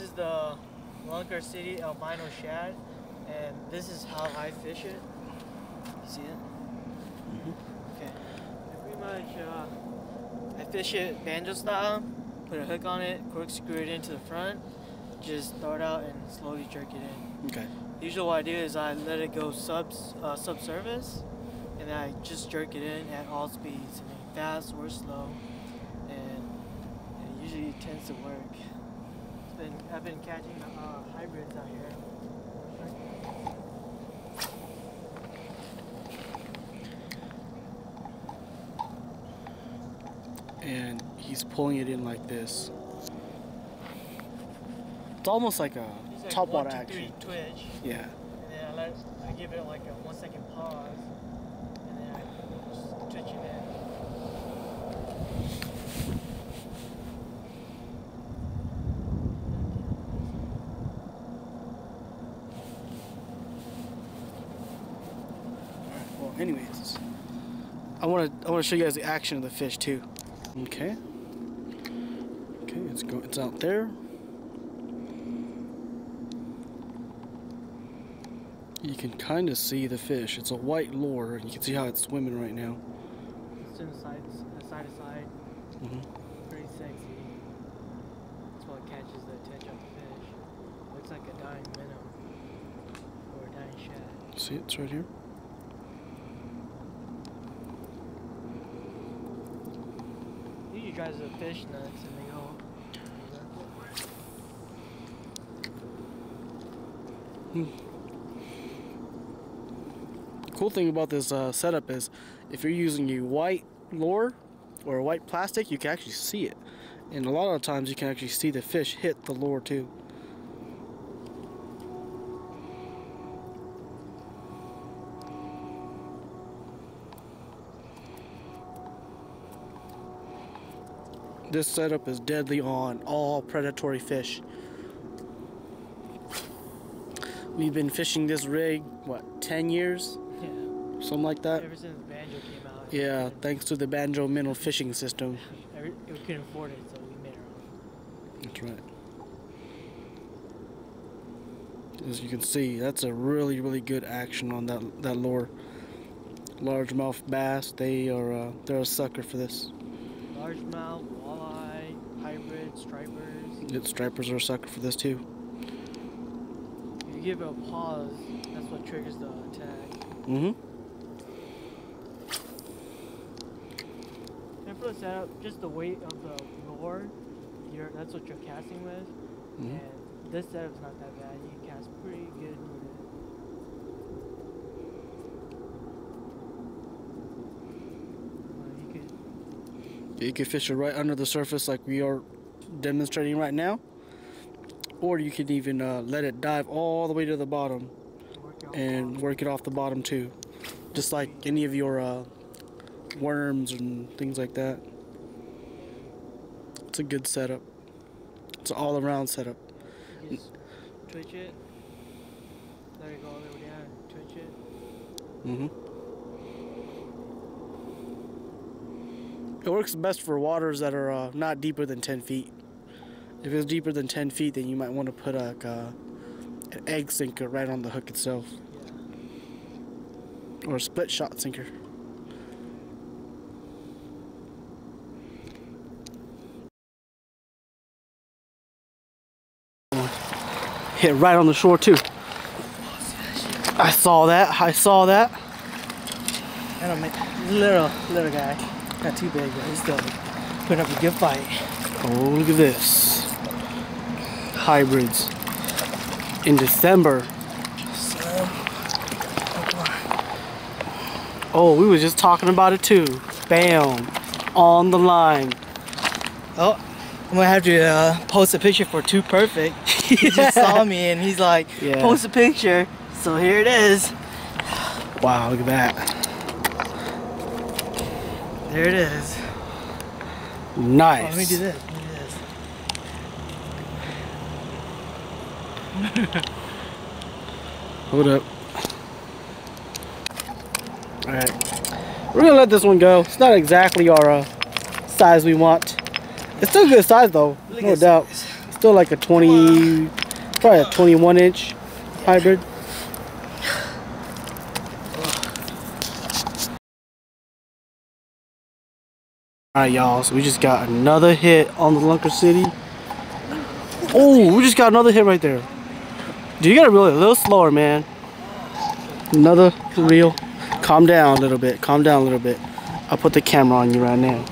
is the Lunker City albino shad, and this is how I fish it. You see it? Okay. I pretty much uh, I fish it banjo style. Put a hook on it, corkscrew it into the front, just throw it out and slowly jerk it in. Okay. Usually what I do is I let it go sub uh, subsurface, and then I just jerk it in at all speeds, I mean fast or slow, and it usually tends to work. Been, I've been catching uh, hybrids out here. And he's pulling it in like this. It's almost like a like top water action. twitch, Yeah. and then I let I give it like a one second pause, and then I just twitch it in. Anyways, I want to I want to show you guys the action of the fish too. Okay. Okay, it's go it's out there. You can kind of see the fish. It's a white lure, and you can see how it's swimming right now. It's in the side, the side to side. Mhm. Pretty sexy. That's what catches the attention of the fish. Looks like a dying minnow or a dying shad. See, it's right here. Drives the fish nuts and they go. The cool thing about this uh, setup is if you're using a white lure or a white plastic, you can actually see it. And a lot of times you can actually see the fish hit the lure too. This setup is deadly on all predatory fish. We've been fishing this rig, what, 10 years? Yeah. Something like that? Ever since Banjo came out. Yeah, thanks to the Banjo Minnow fishing system. every- we couldn't afford it, so we made our own. That's right. As you can see, that's a really, really good action on that that lure. Largemouth bass, they are uh, they're a sucker for this. Largemouth, hybrid, stripers. Its stripers are a sucker for this too. If you give it a pause, that's what triggers the attack. Mm-hmm. And for the setup, just the weight of the lure, you're, that's what you're casting with. Mhm. And this setup's not that bad. You can cast pretty good with it. You could You can fish it right under the surface like we are demonstrating right now. Or you can even uh, let it dive all the way to the bottom and work it off the bottom too. Just like any of your uh, worms and things like that. It's a good setup. It's an all around setup. Just twitch it. There you go, all the way down. Twitch it. hmm It works best for waters that are uh, not deeper than 10 feet. If it's deeper than 10 feet, then you might want to put a, uh, an egg sinker right on the hook itself or a split shot sinker. Hit right on the shore too. I saw that. I saw that. I little little guy. Not too big, but he's still putting up a good fight. Oh, look at this. Hybrids. In December. Oh, we was just talking about it too. Bam. On the line. Oh, I'm gonna have to uh, post a picture for Too Perfect. He just saw me and he's like, Yeah. post a picture. So here it is. Wow, look at that. There it is. Oh, Nice. let me do this. Let me do this. Hold up. Alright. We're gonna let this one go. It's not exactly our uh, size we want. It's still a good size though, Look no doubt. It's Still like a 20, probably a 21 inch hybrid. Alright y'all, so we just got another hit on the Lunker City. Oh, we just got another hit right there. Dude, you gotta reel it a little slower, man. Another reel. Calm down a little bit, calm down a little bit. I'll put the camera on you right now.